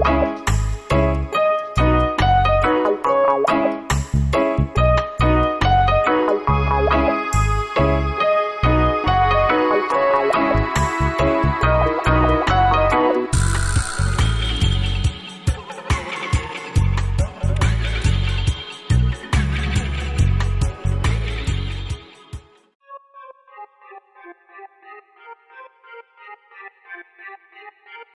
Bye.